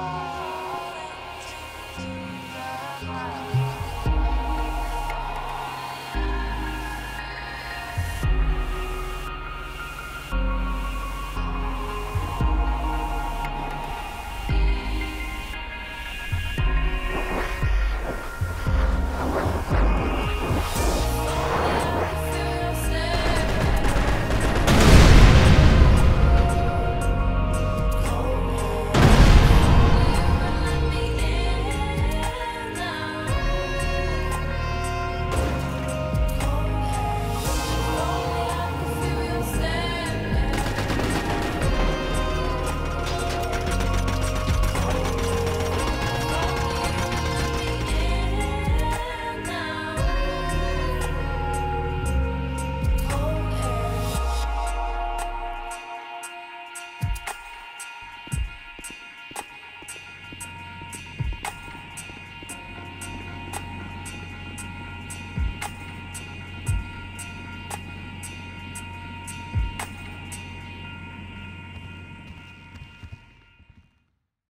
Aww.